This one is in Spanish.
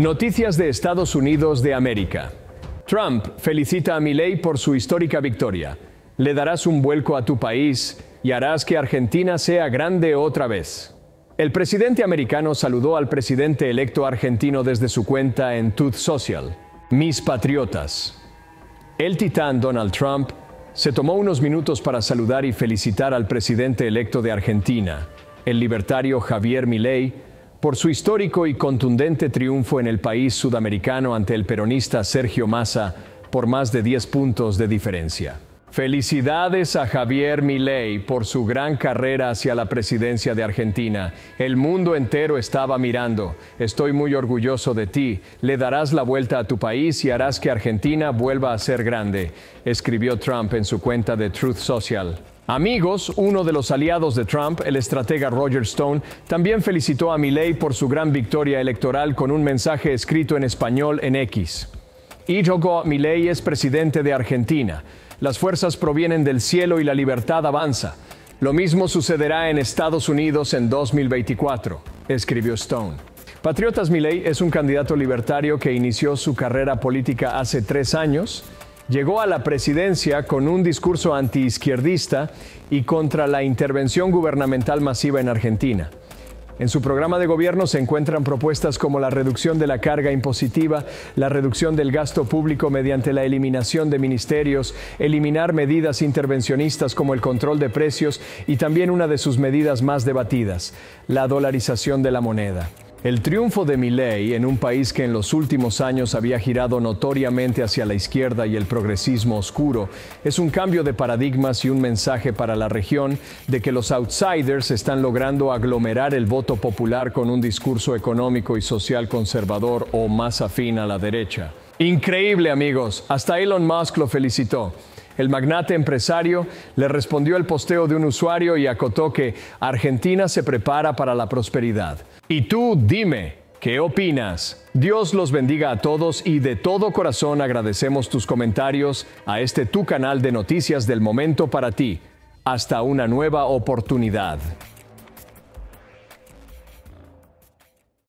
Noticias de Estados Unidos de América. Trump felicita a Milei por su histórica victoria. Le darás un vuelco a tu país y harás que Argentina sea grande otra vez. El presidente americano saludó al presidente electo argentino desde su cuenta en Truth Social. Mis patriotas. El titán Donald Trump se tomó unos minutos para saludar y felicitar al presidente electo de Argentina, el libertario Javier Milei, por su histórico y contundente triunfo en el país sudamericano ante el peronista Sergio Massa por más de 10 puntos de diferencia. Felicidades a Javier Milei por su gran carrera hacia la presidencia de Argentina. El mundo entero estaba mirando. Estoy muy orgulloso de ti. Le darás la vuelta a tu país y harás que Argentina vuelva a ser grande, escribió Trump en su cuenta de Truth Social. Amigos, uno de los aliados de Trump, el estratega Roger Stone, también felicitó a Milley por su gran victoria electoral con un mensaje escrito en español en X. Ijogo Milley es presidente de Argentina. Las fuerzas provienen del cielo y la libertad avanza. Lo mismo sucederá en Estados Unidos en 2024, escribió Stone. Patriotas Milley es un candidato libertario que inició su carrera política hace tres años llegó a la presidencia con un discurso antiizquierdista y contra la intervención gubernamental masiva en Argentina. En su programa de gobierno se encuentran propuestas como la reducción de la carga impositiva, la reducción del gasto público mediante la eliminación de ministerios, eliminar medidas intervencionistas como el control de precios y también una de sus medidas más debatidas, la dolarización de la moneda. El triunfo de Milley en un país que en los últimos años había girado notoriamente hacia la izquierda y el progresismo oscuro es un cambio de paradigmas y un mensaje para la región de que los outsiders están logrando aglomerar el voto popular con un discurso económico y social conservador o más afín a la derecha. Increíble amigos, hasta Elon Musk lo felicitó. El magnate empresario le respondió el posteo de un usuario y acotó que Argentina se prepara para la prosperidad. Y tú dime, ¿qué opinas? Dios los bendiga a todos y de todo corazón agradecemos tus comentarios a este tu canal de noticias del momento para ti. Hasta una nueva oportunidad.